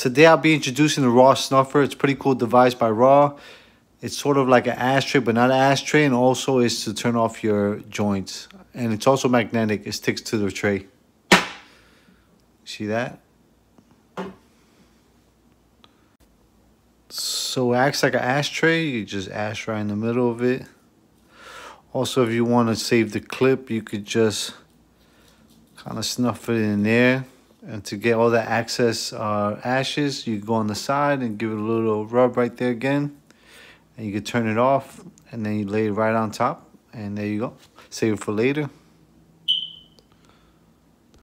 today I'll be introducing the Raw Snuffer. It's a pretty cool device by Raw. It's sort of like an ashtray, but not an ashtray, and also is to turn off your joints. And it's also magnetic. It sticks to the tray. See that? So it acts like an ashtray. You just ash right in the middle of it. Also, if you want to save the clip, you could just kind of snuff it in there. And to get all the excess uh, ashes, you go on the side and give it a little rub right there again. And you can turn it off and then you lay it right on top. And there you go. Save it for later.